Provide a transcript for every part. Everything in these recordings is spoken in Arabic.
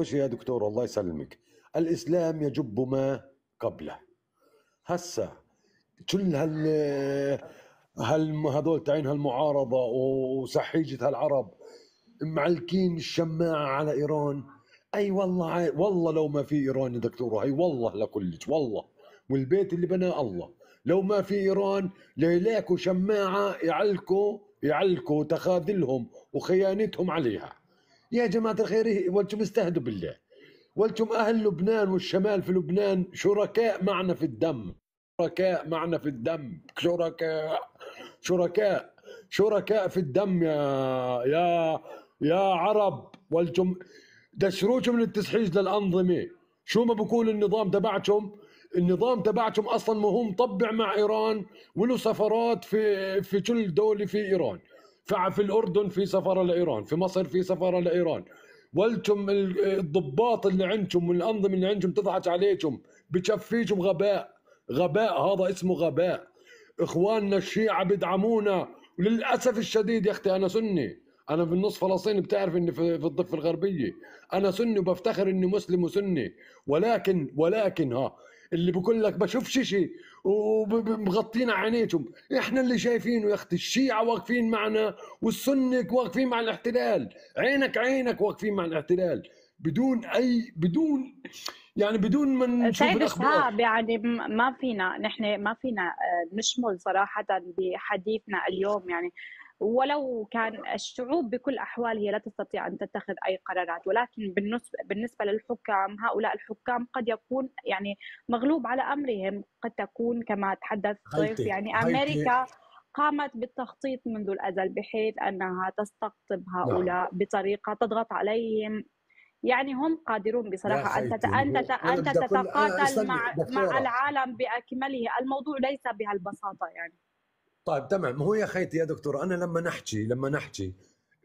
خش يا دكتور الله يسلمك. الإسلام يجب ما قبله. هسا كل هال هال هذول تعين هالمعارضة وسحيجة هالعرب معلكين الشماعة على إيران؟ أي والله. والله لو ما في إيران يا دكتور هي والله لكلش والله. والبيت اللي بناه الله. لو ما في إيران ليلاكوا شماعة يعلكوا يعلكوا تخاذلهم وخيانتهم عليها. يا جماعة الخير وأنتم استهدوا بالله. وأنتم أهل لبنان والشمال في لبنان شركاء معنا في الدم. شركاء معنا في الدم. شركاء شركاء شركاء في الدم يا يا يا عرب. والجم دشروكم من التسحيج للأنظمة. شو ما بكون النظام تبعكم النظام تبعكم أصلا ما هو مطبع مع إيران وله سفرات في في كل دولة في إيران. ففي الأردن في سفارة لإيران في مصر في سفارة لإيران. ولتم الضباط اللي عندكم والأنظمة اللي عندكم تضحك عليكم بكفيكم غباء. غباء هذا اسمه غباء. إخواننا الشيعة بدعمونا وللأسف الشديد يا أختي أنا سني. أنا في النص فلسطين بتعرف إني في الضفة الغربية. أنا سني وبفتخر إني مسلم وسني. ولكن ولكن ها اللي بقول لك بشوفش شيء ومغطينا عينيتهم. إحنا اللي شايفينه يا أختي الشيعة واقفين معنا والسنة واقفين مع الاحتلال. عينك عينك واقفين مع الاحتلال. بدون أي بدون يعني بدون ما نشوف سيد الشهاب يعني ما فينا نحن ما فينا آه، نشمل صراحة بحديثنا اليوم. يعني ولو كان الشعوب بكل أحوال هي لا تستطيع أن تتخذ أي قرارات ولكن بالنسبة بالنسبة للحكام هؤلاء الحكام قد يكون يعني مغلوب على أمرهم قد تكون كما تحدث ضيف يعني أمريكا قامت بالتخطيط منذ الأزل بحيث أنها تستقطب هؤلاء نعم. بطريقة تضغط عليهم. يعني هم قادرون بصراحة أن انت انت تتقاتل مع مع العالم بأكمله. الموضوع ليس بهالبساطة يعني. طيب تمام. هو يا خيتي يا دكتور أنا لما نحكي لما نحكي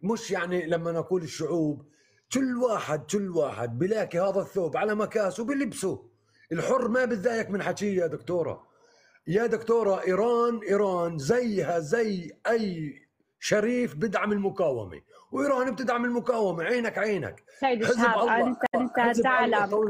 مش يعني لما نقول الشعوب كل واحد كل واحد بلاقي هذا الثوب على مكاسه بلبسه. الحر ما بتضايق من حكيه يا دكتورة. يا دكتورة إيران إيران زيها زي أي شريف بدعم المقاومة وإيران بتدعم المقاومة عينك عينك. سيد الشهاب انت أنت تعلم.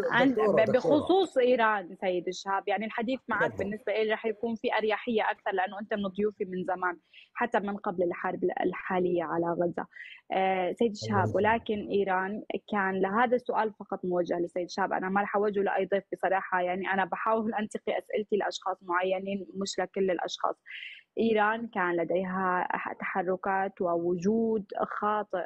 بخصوص إيران سيد الشهاب يعني الحديث معك بالنسبة لي رح يكون في أريحية أكثر لأنه أنت من ضيوفي من زمان حتى من قبل الحرب الحالية على غزة. آه سيد الشهاب ولكن إيران كان لهذا السؤال فقط موجه لسيد الشهاب أنا ما رح اوجهه لأي ضيف بصراحة. يعني أنا بحاول أنتقي أسئلتي لأشخاص معينين مش لكل الأشخاص. إيران كان لديها تحركات ووجود خاطئ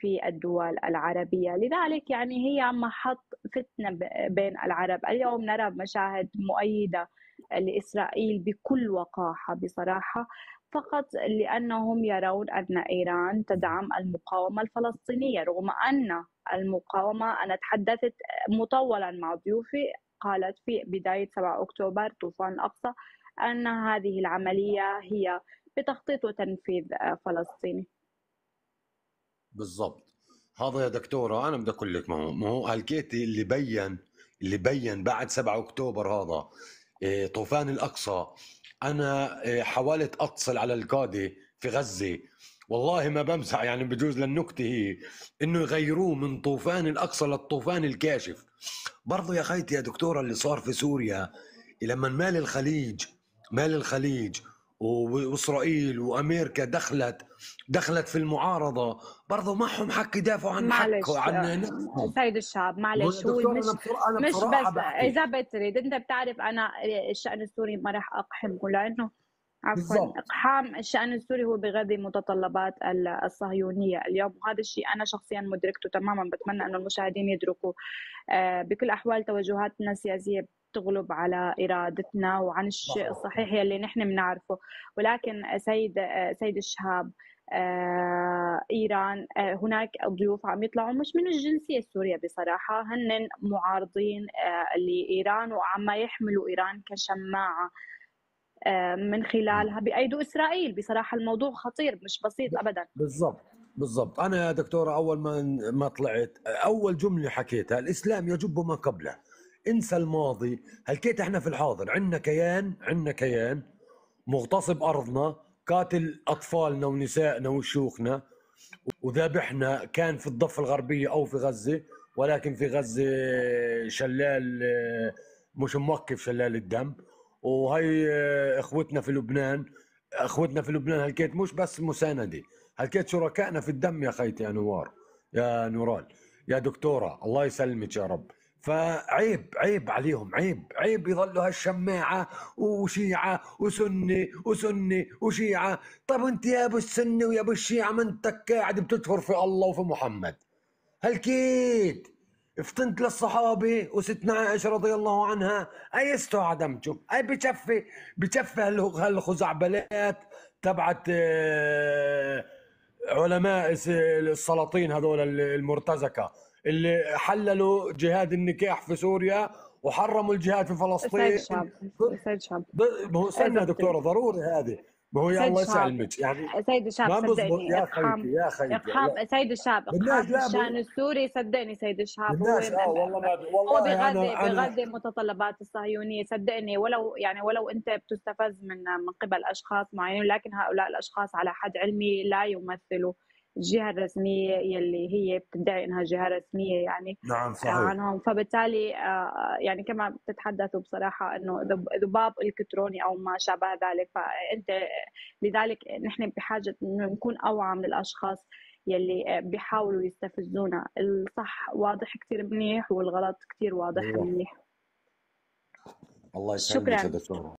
في الدول العربية. لذلك يعني هي محط فتنة بين العرب. اليوم نرى مشاهد مؤيدة لإسرائيل بكل وقاحة بصراحة فقط لأنهم يرون أن إيران تدعم المقاومة الفلسطينية رغم أن المقاومة أنا تحدثت مطولا مع ضيوفي قالت في بداية 7 أكتوبر طوفان الأقصى أن هذه العملية هي بتخطيط وتنفيذ آه، فلسطيني. بالضبط. هذا يا دكتورة أنا بدي أقول لك ما هو هو ألكيتي اللي بين اللي بين بعد 7 أكتوبر هذا آه، طوفان الأقصى. أنا آه، حاولت أتصل على القادة في غزة. والله ما بمزح يعني بجوز للنكتة هي إنه يغيروه من طوفان الأقصى للطوفان الكاشف. برضه يا خيتي يا دكتورة اللي صار في سوريا لما مال الخليج مال الخليج وإسرائيل وامريكا دخلت دخلت في المعارضة. برضه معهم حق يدافعوا عن حق وعن آه، سيد الشعب معلش هو مش أنا مش بس إذا بتريد أنت بتعرف أنا الشأن السوري ما راح اقحمه لأنه عفوا إقحام الشأن السوري هو بغذي متطلبات الصهيونية اليوم. وهذا الشيء أنا شخصيا مدركته تماما. بتمنى إنه المشاهدين يدركوا آه، بكل الاحوال توجهاتنا السياسية تغلب على إرادتنا وعن الشيء الصحيح يلي نحن بنعرفه ولكن سيد سيد الشهاب آه، إيران آه، هناك ضيوف عم يطلعوا مش من الجنسية السورية بصراحة هن معارضين آه، لإيران وعم يحملوا إيران كشماعة من خلالها بايدوا إسرائيل. بصراحة الموضوع خطير مش بسيط ابدا. بالضبط بالضبط. أنا يا دكتورة أول ما ما طلعت أول جملة حكيتها الإسلام يجب ما قبله. انسى الماضي. هلكيت إحنا في الحاضر. عندنا كيان عندنا كيان. مغتصب أرضنا قاتل أطفالنا ونسائنا وشيوخنا. وذابحنا كان في الضفة الغربية أو في غزة ولكن في غزة شلال مش موقف شلال الدم. وهي إخوتنا في لبنان. إخوتنا في لبنان هالكيت مش بس مساندة. هالكيت شركائنا في الدم يا خيتي يا نوار يا نورال. يا دكتورة الله يسلمك يا رب. فعيب عيب عليهم عيب عيب يظلوا هالشماعة وشيعة وسني وسني وشيعة. طب أنت يا أبو السنة ويا أبو الشيعة ما انت قاعد بتدفر في الله وفي محمد؟ هالكيد افتنت للصحابة وستنا عائشة رضي الله عنها. ايستوا عدمتم أي بكفي بكفي هالخزعبلات تبعت آه، علماء السلاطين هذول المرتزقه اللي حللوا جهاد النكاح في سوريا وحرموا الجهاد في فلسطين. سيد شاب سيد شاب ما هو استنى دكتورة ضروري هذه. ما هو يا الله يسلمك يعني سيد الشاب صدقني يا خيتي يا خيتي إقحام. سيد الشاب إقحام الشان السوري صدقني سيد الشاب هو آه والله ما والله هو بغذي بغذي متطلبات الصهيونية صدقني ولو يعني ولو أنت بتستفز من من قبل أشخاص معينين لكن هؤلاء الأشخاص على حد علمي لا يمثلوا. الجهه الرسميه يلي هي بتدعي إنها جهة رسمية يعني نعم صحيح. عنهم. فبالتالي آه، يعني كما بتتحدثوا بصراحة إنه ذباب إلكتروني أو ما شابه ذلك فأنت لذلك نحن بحاجة إنه نكون أوعى من الأشخاص يلي بيحاولوا يستفزونا. الصح واضح كثير منيح والغلط كثير واضح منيح. الله يسلمك شكرا.